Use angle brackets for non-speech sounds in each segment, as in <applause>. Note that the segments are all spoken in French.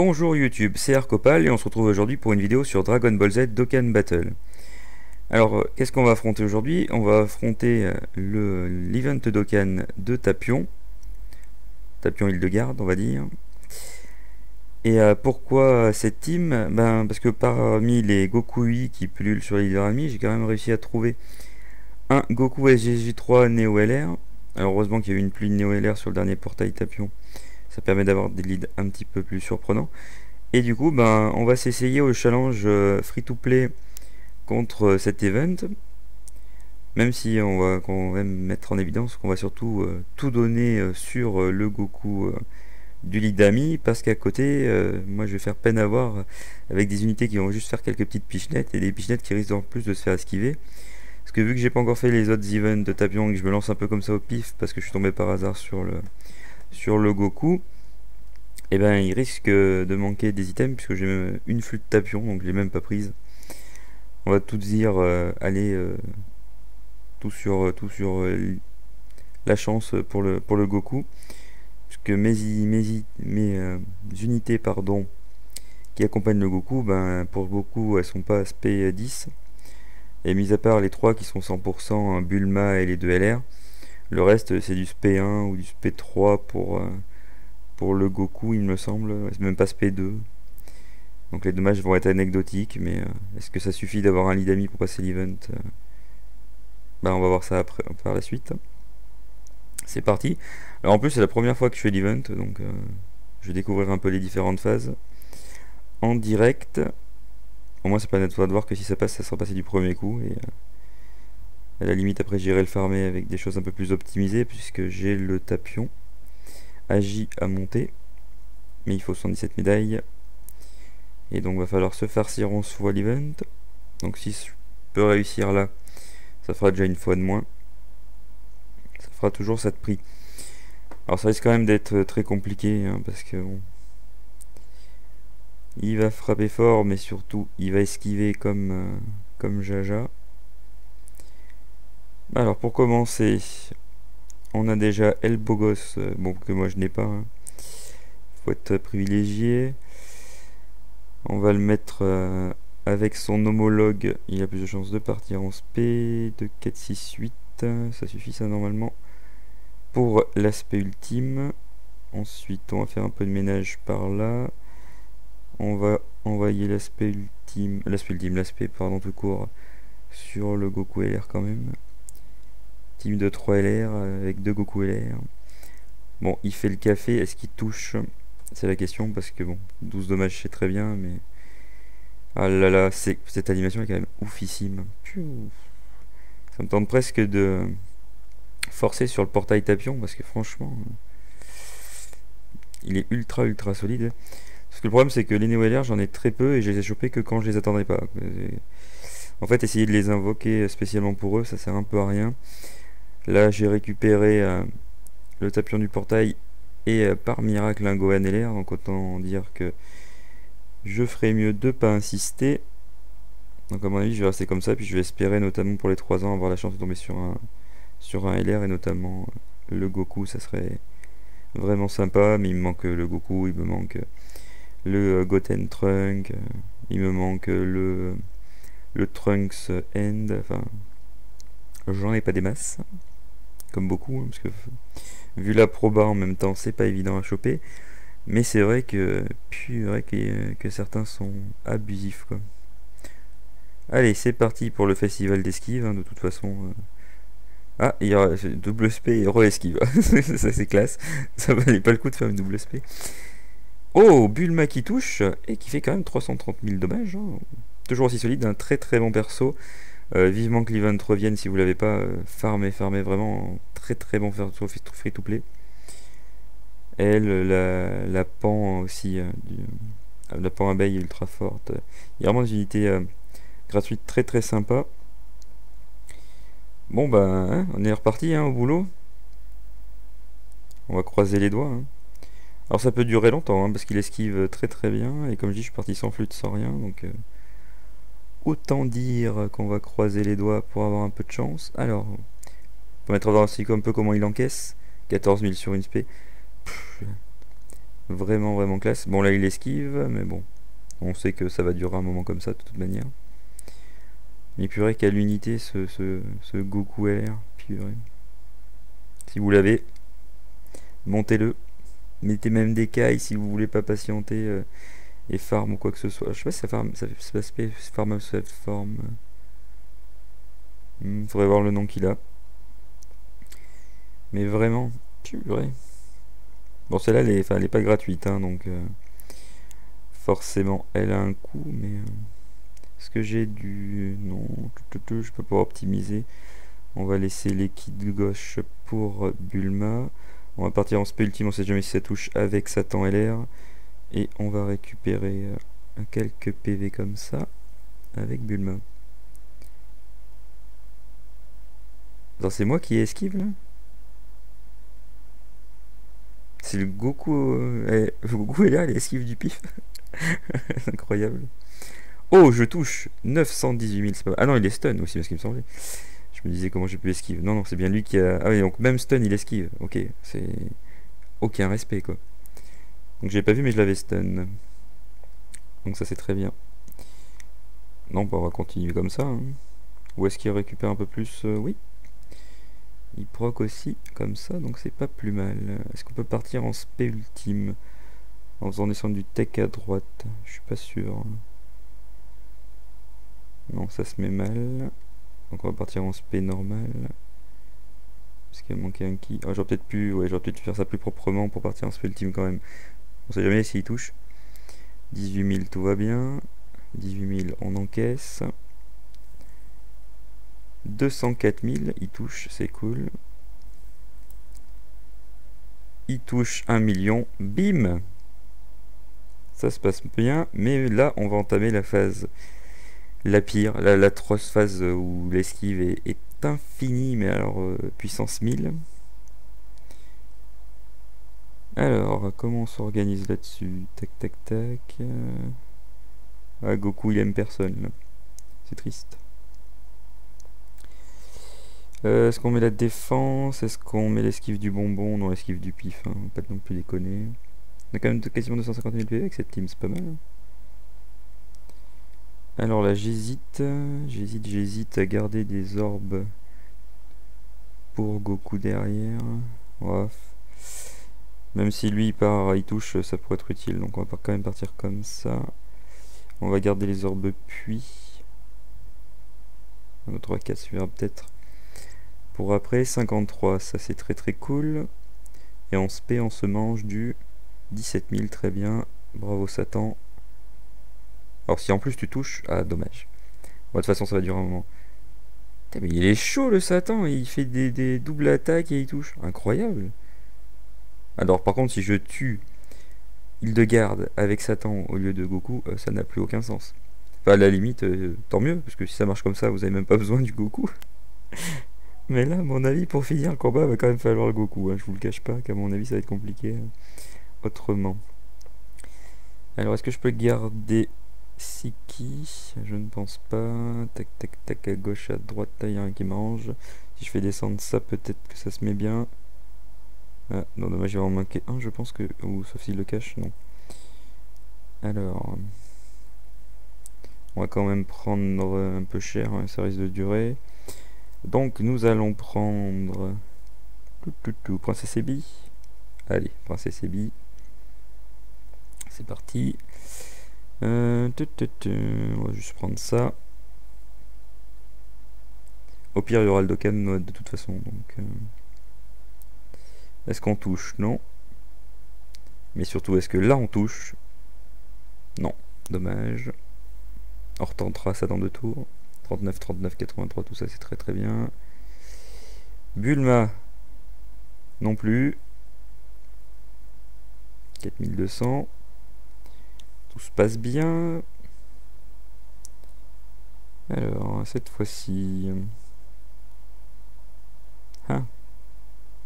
Bonjour YouTube, c'est Arcopal et on se retrouve aujourd'hui pour une vidéo sur Dragon Ball Z Dokkan Battle. Alors, qu'est-ce qu'on va affronter aujourd'hui? On va affronter euh, le l'event Dokkan de Tapion. Tapion île de garde, on va dire. Et euh, pourquoi cette team? Ben parce que parmi les Gokui qui pullulent sur l'île de j'ai quand même réussi à trouver un Goku SGJ3 Neo LR. Alors heureusement qu'il y a eu une pluie de Neo LR sur le dernier portail Tapion ça permet d'avoir des leads un petit peu plus surprenants. Et du coup, ben, on va s'essayer au challenge euh, free-to-play contre euh, cet event. Même si on va, quand même mettre en évidence qu'on va surtout euh, tout donner sur le Goku du lead d'amis, parce qu'à côté, moi je vais faire peine à voir avec des unités qui vont juste faire quelques petites pichenettes et des pichenettes qui risquent en plus de se faire esquiver. Parce que vu que j'ai pas encore fait les autres events de Tapion et que je me lance un peu comme ça au pif parce que je suis tombé par hasard sur le, sur le Goku, eh ben il risque de manquer des items puisque j'ai une flûte tapion donc je l'ai même pas prise. On va tout dire euh, aller euh, tout sur tout sur euh, la chance pour le pour le Goku puisque mes mes, mes unités pardon qui accompagnent le Goku ben pour Goku elles sont pas SP 10 et mis à part les trois qui sont 100% Bulma et les deux LR le reste, c'est du SP1 ou du SP3 pour, euh, pour le Goku, il me semble. C'est même pas SP2. Donc les dommages vont être anecdotiques, mais euh, est-ce que ça suffit d'avoir un lead ami pour passer l'event euh? Bah on va voir ça après, par la suite. C'est parti. Alors en plus c'est la première fois que je fais l'event, donc je vais découvrir un peu les différentes phases en direct. Au moins c'est pas net de voir que si ça passe, ça sera passé du premier coup. À la limite, après, j'irai le farmer avec des choses un peu plus optimisées, puisque j'ai le tapion agi à monter. Mais il faut 117 médailles. Et donc, va falloir se farcir en fois l'event. Donc, si je peux réussir là, ça fera déjà une fois de moins. Ça fera toujours ça de prix. Alors, ça risque quand même d'être très compliqué, hein, parce que bon. Il va frapper fort, mais surtout, il va esquiver comme, euh, comme Jaja. Alors pour commencer, on a déjà El Bogos, euh, bon que moi je n'ai pas. Hein. Faut être privilégié. On va le mettre euh, avec son homologue. Il a plus de chances de partir en SP de 4, 6, 8. Ça suffit ça normalement. Pour l'aspect ultime. Ensuite on va faire un peu de ménage par là. On va envoyer l'aspect ultime. L'aspect ultime, l'aspect pardon tout court sur le Goku LR quand même. Team de 3 LR avec 2 Goku LR. Bon, il fait le café, est-ce qu'il touche? C'est la question parce que bon, 12 dommages c'est très bien, mais. Ah là là, cette animation est quand même oufissime. Ça me tente presque de forcer sur le portail tapion parce que franchement, il est ultra ultra solide. Parce que le problème c'est que les Neo LR j'en ai très peu et je les ai chopés que quand je les attendais pas. En fait, essayer de les invoquer spécialement pour eux, ça sert un peu à rien. Là, j'ai récupéré euh, le tapion du portail et euh, par miracle un Gohan LR. Donc autant dire que je ferai mieux de pas insister. Donc à mon avis, je vais rester comme ça. Puis je vais espérer notamment pour les 3 ans avoir la chance de tomber sur un, sur un LR et notamment euh, le Goku. Ça serait vraiment sympa. Mais il me manque le Goku, il me manque le Goten Trunk, il me manque le, le Trunks End. Enfin, j'en ai pas des masses comme beaucoup, hein, parce que vu la proba en même temps, c'est pas évident à choper. Mais c'est vrai que, vrai que, que, certains sont abusifs. Allez, c'est parti pour le festival d'esquive, hein, de toute façon. Euh. Ah, il y aura double SP et re-esquive. <laughs> ça c'est classe. Ça valait pas le coup de faire une double SP. Oh, Bulma qui touche et qui fait quand même 330 000 dommages. Hein. Toujours aussi solide, un très très bon perso. Euh, vivement que l'event revienne si vous l'avez pas. Euh, farmez, farmez vraiment. Très très bon free to play. Elle, la, la pan aussi. Euh, la pan abeille ultra forte. Il y a vraiment des unités gratuites très très sympas. Bon bah, hein, on est reparti hein, au boulot. On va croiser les doigts. Hein. Alors ça peut durer longtemps, parce qu'il esquive très très bien. Et comme je dis, je suis parti sans flûte, sans rien. Donc Autant dire qu'on va croiser les doigts pour avoir un peu de chance. Alors, va mettre voir aussi un peu comment il encaisse. 14 000 sur une spé. Vraiment, vraiment classe. Bon, là, il esquive, mais bon. On sait que ça va durer un moment comme ça, de toute manière. Mais purée, quelle unité, ce, Goku LR. Si vous l'avez, montez-le. Mettez même des cailles si vous voulez pas patienter euh, et farm ou quoi que ce soit. Je sais pas si ça farm, ça, ça, ça farm cette forme. Il faudrait voir le nom qu'il a. Mais vraiment, purée. Bon, celle-là, elle, est, pas gratuite, hein, donc euh, forcément, elle a un coût, mais euh, est-ce que j'ai du... Non, je peux pas optimiser. On va laisser l'équipe gauche pour Bulma. On va partir en spé ultime, on sait jamais si ça touche avec Satan LR. Et on va récupérer euh, quelques PV comme ça avec Bulma. c'est moi qui esquive là? C'est le Goku. Euh, eh, Goku est là, il esquive du pif. <laughs> incroyable. Oh, je touche 918 000. Pas... Ah non, il est stun aussi, parce qu'il me semblait. Je me disais comment j'ai pu esquiver. Non, non, c'est bien lui qui a. Ah oui, donc même stun, il esquive. Ok, c'est. Aucun respect, quoi. Donc j'ai pas vu, mais je l'avais stun. Donc ça, c'est très bien. Non, bah, on va continuer comme ça. Hein. Ou est-ce qu'il récupère un peu plus euh, Oui. Il proc aussi comme ça, donc c'est pas plus mal. Est-ce qu'on peut partir en spé ultime en faisant descendre du tech à droite? Je suis pas sûr. Non, ça se met mal. Donc on va partir en spé normal. Parce qu'il a manqué un qui. Oh, j'aurais peut-être pu. Ouais, j'aurais peut-être faire ça plus proprement pour partir en spé ultime quand même. On sait jamais s'il touche. 18 000, tout va bien. 18 000, on encaisse. 204 000, il touche, c'est cool. Il touche 1 million, bim Ça se passe bien, mais là, on va entamer la phase la pire, la, la phase où l'esquive est, infinie, mais alors euh, puissance 1000. Alors, comment on s'organise là-dessus? Tac, tac, tac. Ah, Goku, il aime personne, C'est triste. Euh, est-ce qu'on met la défense? Est-ce qu'on met l'esquive du bonbon? Non, l'esquive du pif, hein. pas non plus déconner. On a quand même quasiment 250 000 PV avec cette team, c'est pas mal. Hein. Alors là, j'hésite, j'hésite, j'hésite à garder des orbes pour Goku derrière. Même si lui il part, il touche, ça pourrait être utile. Donc on va quand même partir comme ça. On va garder les orbes puis. Notre 4 suivra peut-être. Pour après, 53, ça c'est très très cool. Et en spé, on se mange du 17 000, très bien. Bravo Satan. Alors si en plus tu touches, ah dommage. de toute façon ça va durer un moment. il est chaud le Satan, il fait des, doubles attaques et il touche. Incroyable. Alors par contre si je tue Hildegarde avec Satan au lieu de Goku, euh, ça n'a plus aucun sens. Enfin à la limite, euh, tant mieux, parce que si ça marche comme ça, vous avez même pas <laughs> besoin du Goku. <laughs> Mais là, à mon avis, pour finir le combat, va quand même falloir le Goku. Hein. Je vous le cache pas, qu'à mon avis, ça va être compliqué euh, autrement. Alors, est-ce que je peux garder Siki, je ne pense pas. Tac, tac, tac, à gauche, à droite, il y a un qui mange. Si je fais descendre ça, peut-être que ça se met bien. Ah, non, dommage, il va en manquer un, je pense que... Ou sauf s'il le cache, non. Alors... On va quand même prendre un peu cher, hein, ça risque de durer. Donc, nous allons prendre... Tout, tout, tout, Princesse Ebi. Allez, Princesse Ebi. C'est parti. Euh, on va juste prendre ça. Au pire, il y aura le Dokkan de toute façon. Donc, euh. Est-ce qu'on touche? Non. Mais surtout, est-ce que là on touche? Non. Dommage. On retentera ça dans deux tours. 39, 39, 83, tout ça c'est très très bien. Bulma. Non plus. 4200 se passe bien. Alors, cette fois-ci... Ah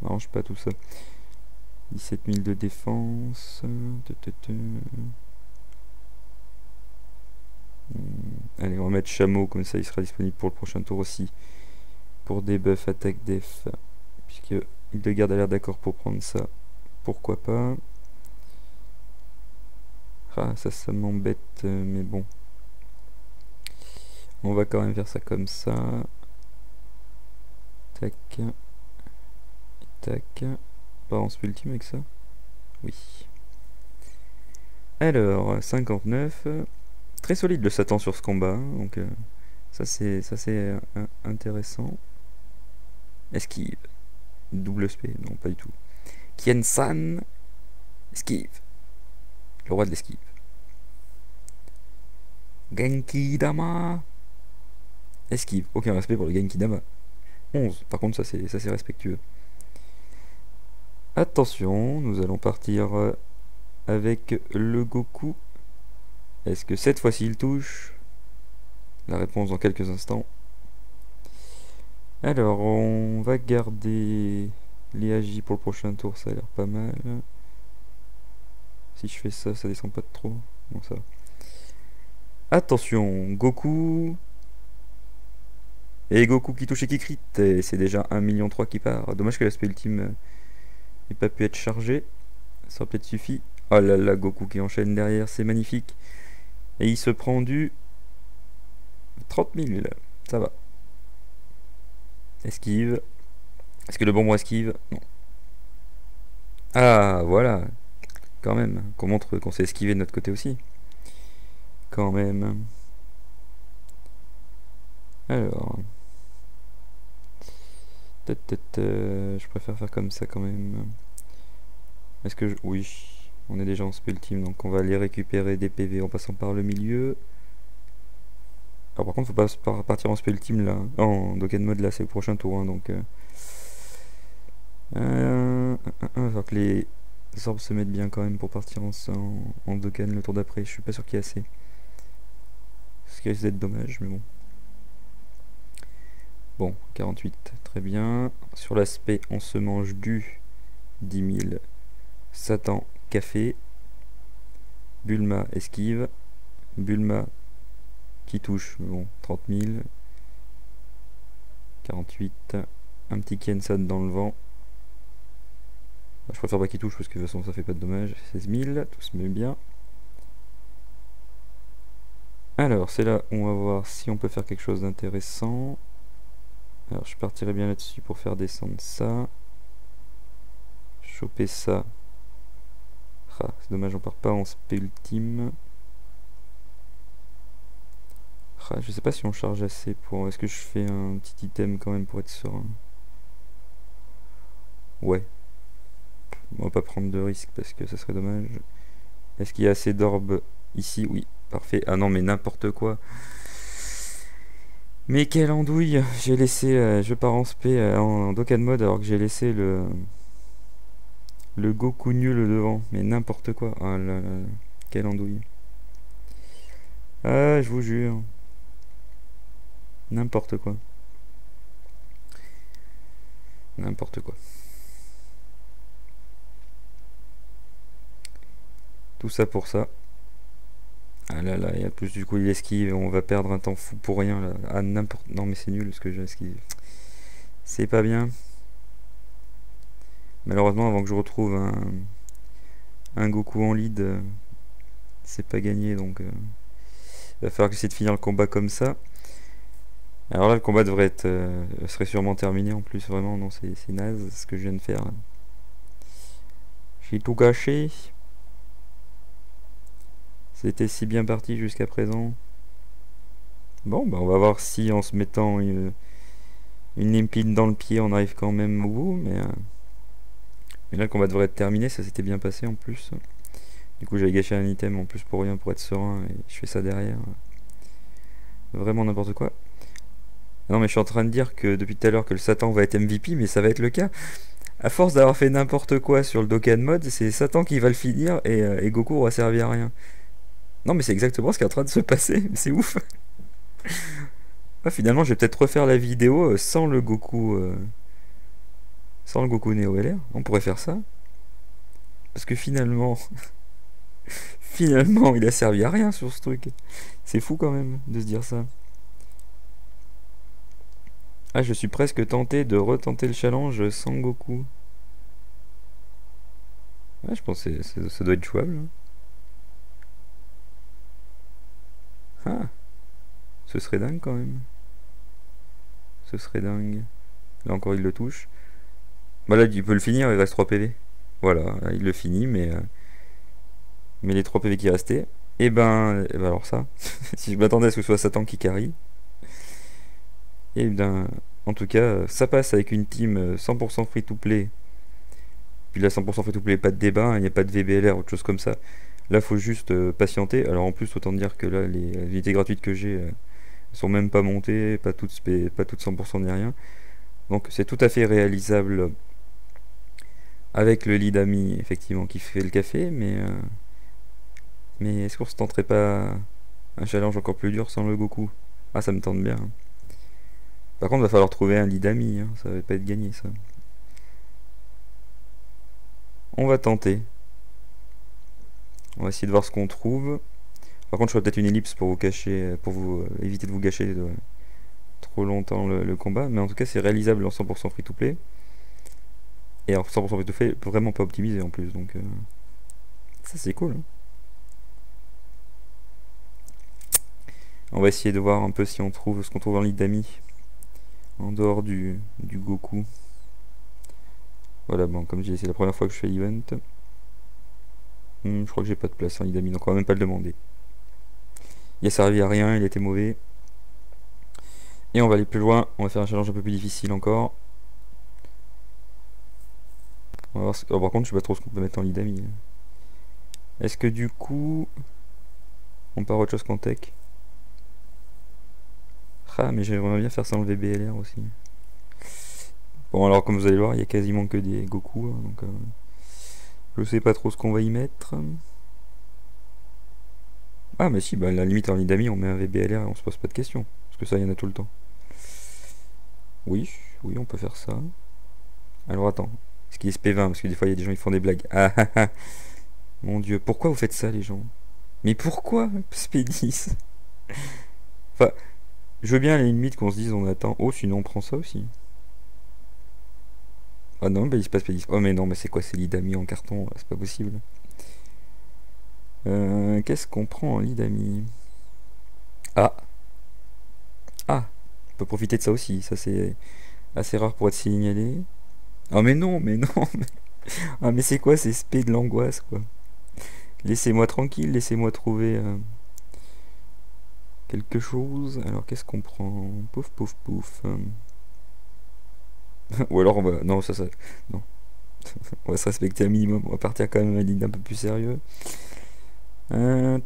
Mange pas tout ça. 17 000 de défense. Hmm. Allez, on va mettre chameau, comme ça il sera disponible pour le prochain tour aussi. Pour des attaque def. Puisque il de garde a l'air d'accord pour prendre ça. Pourquoi pas? Ah, ça, ça m'embête, euh, mais bon. On va quand même faire ça comme ça. Tac. Tac. Pas en ultime avec ça? Oui. Alors, 59. Très solide le Satan sur ce combat. Hein, donc, euh, ça c'est euh, intéressant. Esquive. Double SP. Non, pas du tout. Kien-san. Esquive. Le roi de l'esquive. Genki Dama. Esquive. Aucun respect pour le Genki Dama. 11. Par contre, ça c'est respectueux. Attention, nous allons partir euh, avec le Goku. Est-ce que cette fois-ci il touche? La réponse dans quelques instants. Alors, on va garder les pour le prochain tour, ça a l'air pas mal. Si je fais ça, ça descend pas de trop. Bon, ça Attention, Goku. Et Goku qui touche et qui crit. C'est déjà 1,3 million qui part. Dommage que l'aspect ultime n'ait pas pu être chargé. Ça peut-être suffi. Oh là là, Goku qui enchaîne derrière, c'est magnifique. Et il se prend du 30 000. Ça va. Esquive. Est-ce que le bonbon esquive? Non. Ah, voilà. Quand même. Qu'on montre qu'on sait esquiver de notre côté aussi. Quand même. Alors. Euh, je préfère faire comme ça quand même. Est-ce que je... Oui. On est déjà en spell team, donc on va aller récupérer des PV en passant par le milieu. Alors par contre, faut pas partir en spell team là. Hein. en Dokkan mode là, c'est le prochain tour, hein, donc... Euh... Euh, que les orbes se mettent bien quand même pour partir en, en, le tour d'après. Je suis pas sûr qu'il y ait assez. Ce qui risque d'être dommage, mais bon. Bon, 48, très bien. Sur l'aspect, on se mange du 10 000. Satan café, Bulma esquive, Bulma qui touche, bon, 30 000, 48, un petit Kensan dans le vent, je préfère pas qu'il touche parce que de toute façon ça fait pas de dommages, 16 000, tout se met bien. Alors, c'est là où on va voir si on peut faire quelque chose d'intéressant. Alors, je partirai bien là-dessus pour faire descendre ça. Choper ça ah, c'est dommage, on part pas en spé ultime. Ah, je sais pas si on charge assez pour... Est-ce que je fais un petit item quand même pour être serein? Ouais. On va pas prendre de risque parce que ça serait dommage. Est-ce qu'il y a assez d'orbes ici? Oui, parfait. Ah non, mais n'importe quoi. Mais quelle andouille J'ai laissé... Euh, je pars en spé euh, en Dokkan mode alors que j'ai laissé le... Le Goku nul devant, mais n'importe quoi. Ah là quelle andouille. Ah, je vous jure. N'importe quoi. N'importe quoi. Tout ça pour ça. Ah là là, y a plus du coup il esquive, on va perdre un temps fou pour rien là. Ah n'importe. Non mais c'est nul ce que j'esquive. C'est pas bien. Malheureusement, avant que je retrouve un, Goku en lead, euh, c'est pas gagné. Donc, euh, il va falloir que j'essaie de finir le combat comme ça. Alors là, le combat devrait être, euh, serait sûrement terminé en plus. Vraiment, non, c'est naze ce que je viens de faire. J'ai tout gâché. C'était si bien parti jusqu'à présent. Bon, bah on va voir si en se mettant une, une limpide dans le pied, on arrive quand même au bout. Mais mais là, le combat devrait être terminé, ça s'était bien passé en plus. Du coup, j'avais gâché un item en plus pour rien, pour être serein, et je fais ça derrière. Vraiment n'importe quoi. Non, mais je suis en train de dire que depuis tout à l'heure que le Satan va être MVP, mais ça va être le cas. À force d'avoir fait n'importe quoi sur le Dokkan mode, c'est Satan qui va le finir et, euh, Goku aura servi à rien. Non, mais c'est exactement ce qui est en train de se passer, <laughs> c'est ouf. finalement, je vais peut-être refaire la vidéo euh, sans le Goku. Euh, sans le Goku Neo LR, on pourrait faire ça. Parce que finalement, <laughs> finalement, il a servi à rien sur ce truc. C'est fou quand même de se dire ça. Ah, je suis presque tenté de retenter le challenge sans Goku. Ouais, je pense que ça doit être jouable. Hein. Ce serait dingue quand même. Ce serait dingue. Là encore il le touche. Bah là il peut le finir, il reste 3 PV. Voilà, il le finit, mais... Euh, mais les 3 PV qui restaient... Et eh ben, et ben alors ça, <laughs> si je m'attendais à ce que ce soit Satan qui carry, et eh ben, en tout cas, ça passe avec une team 100% free to play. Puis là, 100% free to play, pas de débat, il n'y a pas de VBLR, autre chose comme ça. Là, faut juste euh, patienter. Alors en plus, autant dire que là, les unités gratuites que j'ai euh, sont même pas montées, pas toutes, pas toutes 100% ni rien. Donc c'est tout à fait réalisable avec le lead ami, effectivement, qui fait le café, mais... Euh, mais est-ce qu'on se tenterait pas un challenge encore plus dur sans le Goku? Ah, ça me tente bien. Par contre, il va falloir trouver un lead ami, hein. ça va pas être gagné ça. On va tenter. On va essayer de voir ce qu'on trouve. Par contre, je ferai peut-être une ellipse pour vous cacher, pour vous euh, éviter de vous gâcher de, trop longtemps le, combat. Mais en tout cas, c'est réalisable en 100% free-to-play. Et en 100% free-to-play, vraiment pas optimisé en plus. Donc, euh, ça c'est cool. Hein. On va essayer de voir un peu si on trouve ce qu'on trouve en lit d'amis. En dehors du, Goku. Voilà, bon, comme j'ai c'est la première fois que je fais l'event. Hmm, je crois que j'ai pas de place en lit d'amis, donc on va même pas le demander. Il a servi à rien, il était mauvais. Et on va aller plus loin, on va faire un challenge un peu plus difficile encore. On va voir ce... oh, par contre, je sais pas trop ce qu'on peut mettre en lit d'amis. Est-ce que du coup, on part autre chose qu'en tech? Ah, mais j'aimerais bien faire ça en VBLR aussi. Bon, alors comme vous allez voir, il y a quasiment que des Goku. Hein, euh, je sais pas trop ce qu'on va y mettre. Ah, mais si, bah, la limite en d'amis, on met un VBLR et on se pose pas de questions. Parce que ça, il y en a tout le temps. Oui, oui, on peut faire ça. Alors attends, est-ce qu'il est SP20 Parce que des fois, il y a des gens qui font des blagues. Ah ah ah Mon dieu, pourquoi vous faites ça, les gens? Mais pourquoi SP10 Enfin, je veux bien à la limite qu'on se dise on attend. Oh, sinon on prend ça aussi. Ah non, bah il se passe pas Oh mais non, mais c'est quoi ces lits en carton C'est pas possible. Euh, Qu'est-ce qu'on prend en lit d'amis? Ah Ah On peut profiter de ça aussi. Ça c'est assez rare pour être signalé. Ah mais non, mais non <laughs> Ah mais c'est quoi ces spé de l'angoisse quoi? Laissez-moi tranquille, laissez-moi trouver... Euh, quelque chose. Alors qu'est-ce qu'on prend? Pouf, pouf, pouf. <laughs> Ou alors on va... Non, ça, ça... Non. <laughs> on va se respecter un minimum. On va partir quand même à ligne un peu plus sérieux. Euh,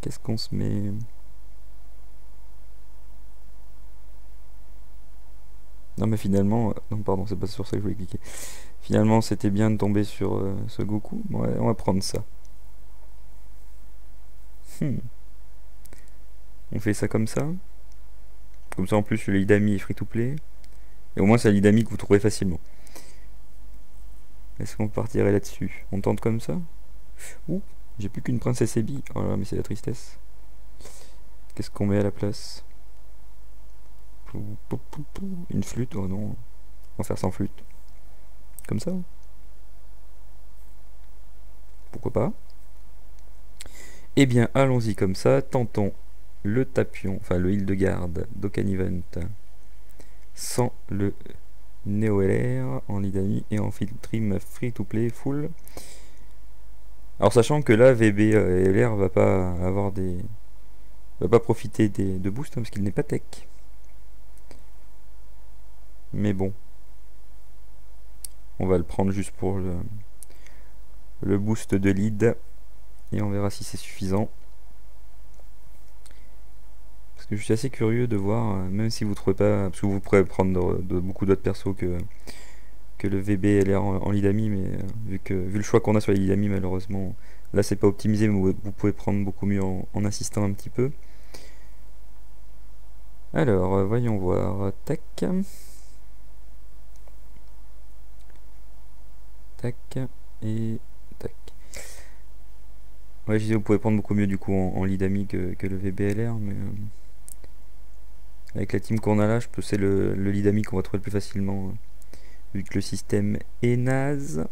qu'est-ce qu'on se met? Non mais finalement, non pardon, c'est pas sur ça que je voulais cliquer. Finalement, c'était bien de tomber sur euh, ce Goku. Ouais, on va prendre ça. Hmm. On fait ça comme ça. Comme ça en plus le Lidami est free to play. Et au moins c'est un Lidami que vous trouvez facilement. Est-ce qu'on partirait là-dessus On tente comme ça? Ouh, j'ai plus qu'une princesse Ebi. Oh là mais c'est la tristesse. Qu'est-ce qu'on met à la place? Une flûte? Oh non. On va faire sans flûte. Comme ça? Pourquoi pas? Eh bien, allons-y comme ça. Tentons le tapion, enfin le heal de garde d'Okan Event sans le Neo LR en Lidami et en trim free to play full. Alors sachant que là VB euh, LR va pas avoir des va pas profiter des, de boost hein, parce qu'il n'est pas tech. Mais bon. On va le prendre juste pour le, le boost de lead et on verra si c'est suffisant. Que je suis assez curieux de voir, euh, même si vous trouvez pas, parce que vous pourrez prendre beaucoup d'autres persos que, que le VB LR en, en Lidami, mais euh, vu, que, vu le choix qu'on a sur les Lidami, malheureusement, là c'est pas optimisé, mais vous, pouvez prendre beaucoup mieux en, insistant un petit peu. Alors, euh, voyons voir. Tac. Tac. Et Ouais, je disais, vous pouvez prendre beaucoup mieux du coup en, lead ami que, le VBLR, mais avec la team qu'on a là, je peux c'est le, le lead ami qu'on va trouver le plus facilement, euh, vu que le système est naze.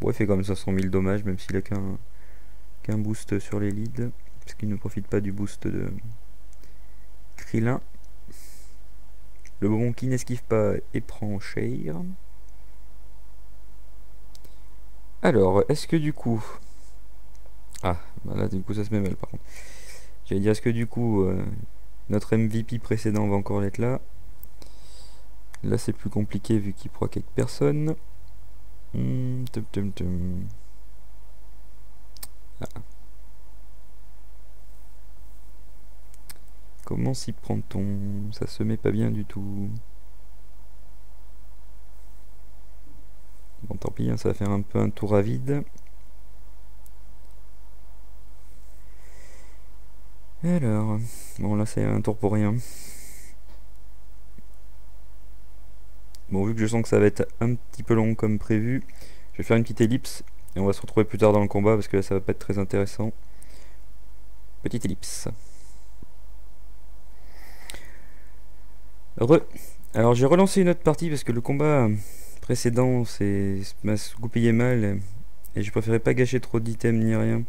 Bon, il fait quand même 500 000 dommages, même s'il a qu'un boost sur les leads. Parce qu'il ne profite pas du boost de Krillin. Le bon qui n'esquive pas et prend cher. Alors, est-ce que du coup... Ah, bah là du coup ça se met mal par contre. J'allais dire, est-ce que du coup euh, notre MVP précédent va encore être là Là c'est plus compliqué vu qu'il proc quelques personnes. Hmm, ah. Comment s'y prend-on? Ça se met pas bien du tout. Bon, tant pis, hein, ça va faire un peu un tour à vide. Alors, bon là c'est un tour pour rien. Bon, vu que je sens que ça va être un petit peu long comme prévu, je vais faire une petite ellipse et on va se retrouver plus tard dans le combat parce que là ça va pas être très intéressant. Petite ellipse. Heureux. Alors j'ai relancé une autre partie parce que le combat précédent m'a goupillé mal et je préférais pas gâcher trop d'items ni rien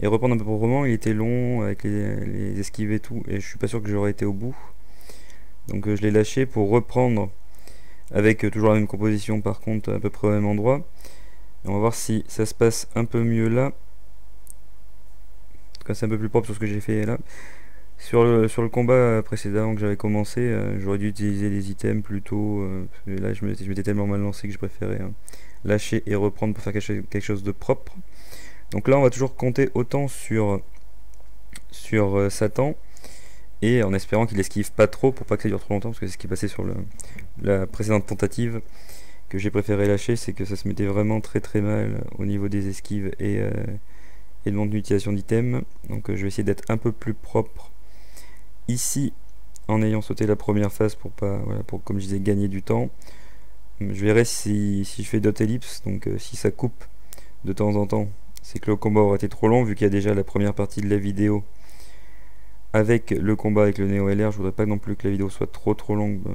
et reprendre un peu proprement. Il était long avec les, esquives et tout et je suis pas sûr que j'aurais été au bout. Donc euh, je l'ai lâché pour reprendre avec euh, toujours la même composition par contre à peu près au même endroit. on va voir si ça se passe un peu mieux là. En c'est un peu plus propre sur ce que j'ai fait là. Sur le, sur le combat précédent que j'avais commencé, euh, j'aurais dû utiliser les items plutôt. Euh, là, je m'étais tellement mal lancé que je préférais hein, lâcher et reprendre pour faire quelque chose de propre. Donc là, on va toujours compter autant sur, sur euh, Satan et en espérant qu'il esquive pas trop pour pas que ça dure trop longtemps parce que c'est ce qui est passé sur la précédente tentative que j'ai préféré lâcher, c'est que ça se mettait vraiment très très mal au niveau des esquives et, et de mon utilisation d'items. Donc je vais essayer d'être un peu plus propre ici en ayant sauté la première phase pour pas voilà, pour comme je disais gagner du temps je verrai si, si je fais d'autres ellipses donc euh, si ça coupe de temps en temps c'est que le combat aurait été trop long vu qu'il y a déjà la première partie de la vidéo avec le combat avec le Neo LR je voudrais pas non plus que la vidéo soit trop trop longue euh,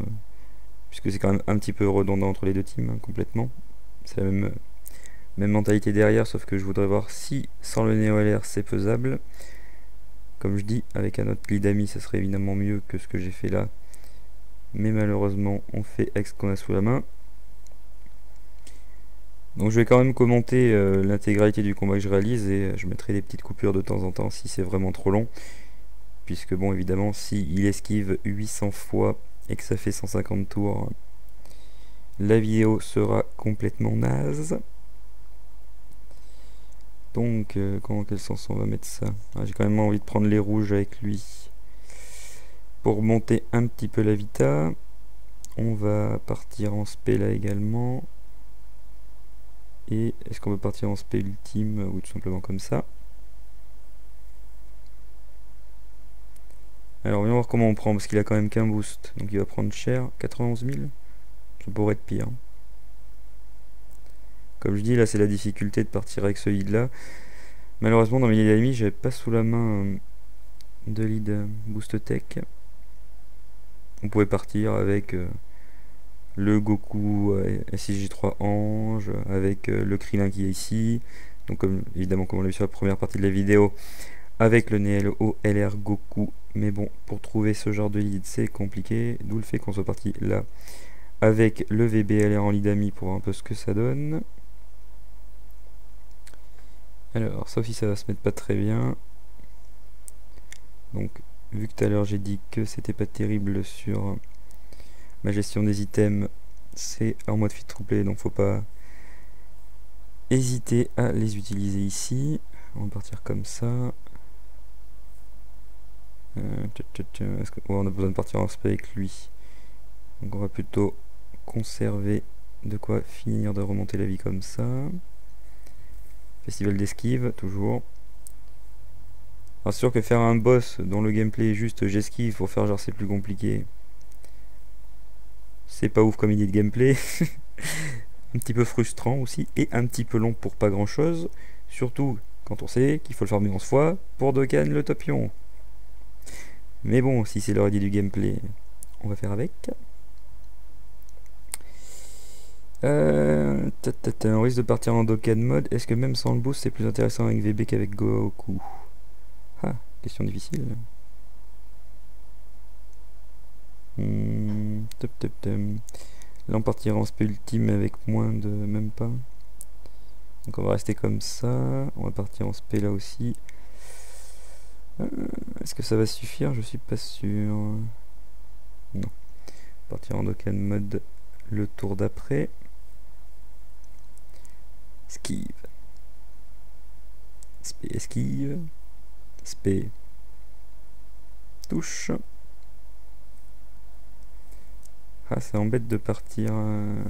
puisque c'est quand même un petit peu redondant entre les deux teams hein, complètement c'est la même, mentalité derrière sauf que je voudrais voir si sans le Neo LR c'est faisable comme je dis, avec un autre lead ami, ça serait évidemment mieux que ce que j'ai fait là. Mais malheureusement, on fait avec ce qu'on a sous la main. Donc je vais quand même commenter euh, l'intégralité du combat que je réalise et euh, je mettrai des petites coupures de temps en temps si c'est vraiment trop long. Puisque bon évidemment si il esquive 800 fois et que ça fait 150 tours, la vidéo sera complètement naze. Donc, euh, comment quel sens on va mettre ça ah, J'ai quand même envie de prendre les rouges avec lui. Pour monter un petit peu la vita, on va partir en spé là également. Et est-ce qu'on veut partir en spé ultime ou tout simplement comme ça? Alors, voyons voir comment on prend, parce qu'il a quand même qu'un boost. Donc il va prendre cher. 91 000 Ça pourrait être pire. Comme je dis, là c'est la difficulté de partir avec ce lead là. Malheureusement dans mes leads j'avais pas sous la main euh, de lead euh, boost tech. On pouvait partir avec euh, le Goku SIG3 Ange, avec le Krillin qui est ici. Donc évidemment comme on l'a vu sur la première partie de la vidéo, avec le NLO LR Goku. Mais bon, pour trouver ce genre de lead, c'est compliqué. D'où le fait qu'on soit parti là avec le VBLR en lead ami pour voir un peu ce que ça donne. Alors, ça aussi, ça va se mettre pas très bien. Donc, vu que tout à l'heure j'ai dit que c'était pas terrible sur ma gestion des items, c'est en mode fit troublé, donc faut pas hésiter à les utiliser ici. On va partir comme ça. Euh, on a besoin de partir en spray avec lui. Donc on va plutôt conserver de quoi finir de remonter la vie comme ça. Festival d'esquive, toujours. Alors sûr que faire un boss dont le gameplay est juste j'esquive pour faire genre c'est plus compliqué. C'est pas ouf comme idée de gameplay. <laughs> un petit peu frustrant aussi et un petit peu long pour pas grand chose. Surtout quand on sait qu'il faut le farmer 11 fois pour Dokkan le topion. Mais bon, si c'est leur du gameplay, on va faire avec. Euh, on risque de partir en Dokkan mode. Est-ce que même sans le boost, c'est plus intéressant avec VB qu'avec Goku? Ah, Question difficile. Hmm, top, top, top. Là on partira en spé ultime avec moins de... même pas. Donc on va rester comme ça. On va partir en spé là aussi. Euh, est-ce que ça va suffire? Je suis pas sûr. Non. Partir en Dokkan mode le tour d'après. Esquive. Spé esquive. Spé. Touche. Ah, ça embête de partir. Euh,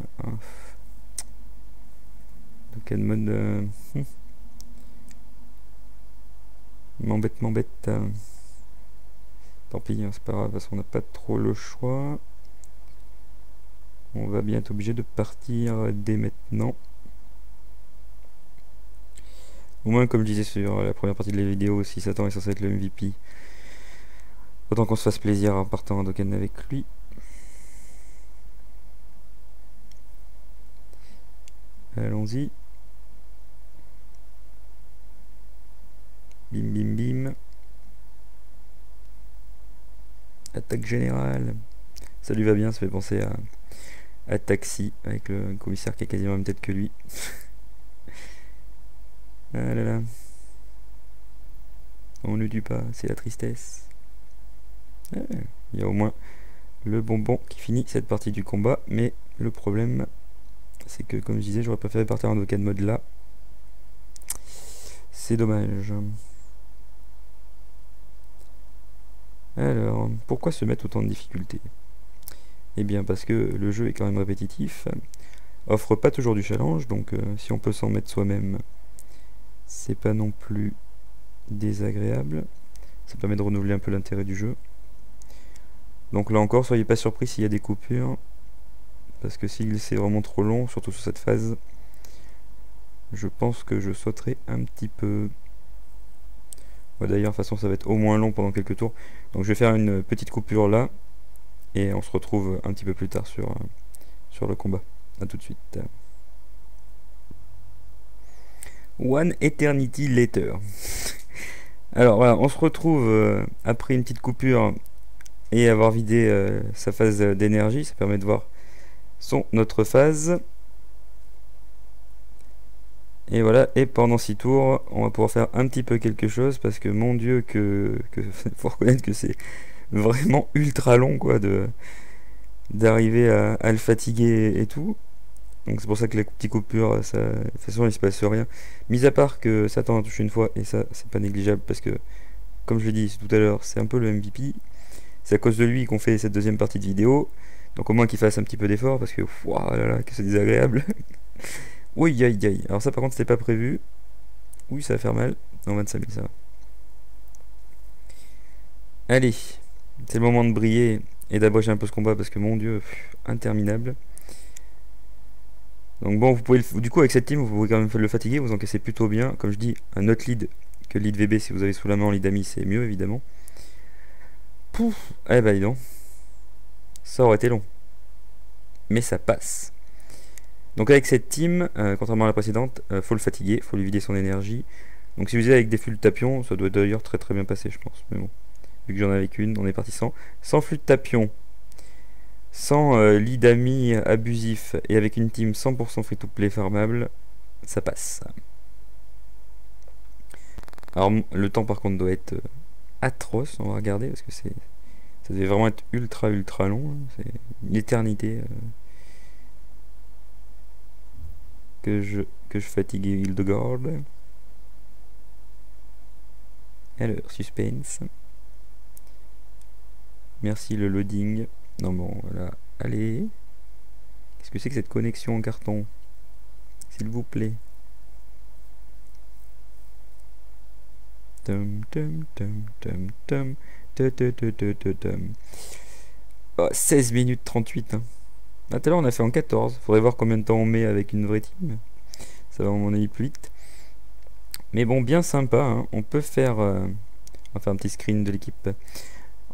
mode. Euh, hmm. M'embête, m'embête. Euh. Tant pis, hein, c'est pas grave, parce qu'on n'a pas trop le choix. On va bien être obligé de partir dès maintenant. Au moins, comme je disais sur la première partie de la vidéo, si Satan est censé être le MVP, autant qu'on se fasse plaisir en partant en Dokkan avec lui. Allons-y. Bim bim bim. Attaque générale. Ça lui va bien, ça fait penser à, à Taxi, avec le commissaire qui a quasiment la même tête que lui. <laughs> ah là là. On ne tue pas, c'est la tristesse. Ah, il y a au moins le bonbon qui finit cette partie du combat, mais le problème, c'est que comme je disais, j'aurais préféré partir en de mode là. C'est dommage. Alors, pourquoi se mettre autant de difficultés? Eh bien parce que le jeu est quand même répétitif, offre pas toujours du challenge, donc euh, si on peut s'en mettre soi-même, c'est pas non plus désagréable. Ça permet de renouveler un peu l'intérêt du jeu. Donc là encore, soyez pas surpris s'il y a des coupures, parce que si c'est vraiment trop long, surtout sur cette phase, je pense que je sauterai un petit peu. D'ailleurs, de toute façon, ça va être au moins long pendant quelques tours. Donc je vais faire une petite coupure là. Et on se retrouve un petit peu plus tard sur, euh, sur le combat. A tout de suite. One Eternity Later. <laughs> Alors voilà, on se retrouve euh, après une petite coupure et avoir vidé euh, sa phase d'énergie. Ça permet de voir son, notre phase. Et voilà, et pendant 6 tours, on va pouvoir faire un petit peu quelque chose parce que mon dieu que, <laughs> faut reconnaître que c'est vraiment ultra long quoi de d'arriver à, le fatiguer et tout. Donc c'est pour ça que les petites coupures, ça, de toute façon il se passe rien. Mis à part que Satan a touché une fois et ça c'est pas négligeable parce que comme je l'ai dit tout à l'heure, c'est un peu le MVP. C'est à cause de lui qu'on fait cette deuxième partie de vidéo. Donc au moins qu'il fasse un petit peu d'effort parce que voilà, là que c'est désagréable. <laughs> Oui, aïe, aïe. Alors ça, par contre, c'était pas prévu. Oui, ça va faire mal. Non, 25 000, ça va. Allez, c'est le moment de briller et d'abréger un peu ce combat parce que, mon dieu, interminable. Donc bon, vous pouvez du coup avec cette team, vous pouvez quand même le fatiguer, vous encaissez plutôt bien. Comme je dis, un autre lead que lead VB si vous avez sous la main lead ami, c'est mieux évidemment. Pouf, eh ben dis donc, ça aurait été long, mais ça passe. Donc avec cette team, euh, contrairement à la précédente, euh, faut le fatiguer, faut lui vider son énergie. Donc si vous êtes avec des flux de tapion, ça doit d'ailleurs très très bien passer je pense. Mais bon, vu que j'en avais qu'une, on est parti sans. Sans flux de tapion, sans euh, lit d'amis abusif et avec une team 100% free-to-play farmable, ça passe. Alors le temps par contre doit être atroce, on va regarder parce que c'est ça devait vraiment être ultra ultra long, hein. c'est une éternité que je, que je fatigue Hildegard. Alors, suspense. Merci le loading. Non bon, voilà. Allez. Qu'est-ce que c'est que cette connexion en carton? S'il vous plaît. Tum, tum, tum, tum, tum, tum, 16 minutes 38. Hein. Ah, tout à l'heure on a fait en 14. Faudrait voir combien de temps on met avec une vraie team. Ça va mon avis plus vite. Mais bon, bien sympa. Hein. On peut faire... Euh, on va un petit screen de l'équipe.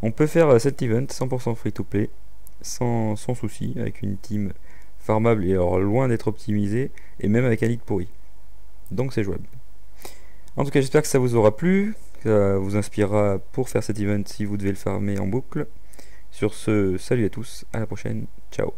On peut faire euh, cet event 100% free to play. Sans, sans souci. Avec une team farmable et alors loin d'être optimisée. Et même avec un lead pourri. Donc c'est jouable. En tout cas, j'espère que ça vous aura plu. Ça vous inspirera pour faire cet event si vous devez le farmer en boucle. Sur ce, salut à tous, à la prochaine, ciao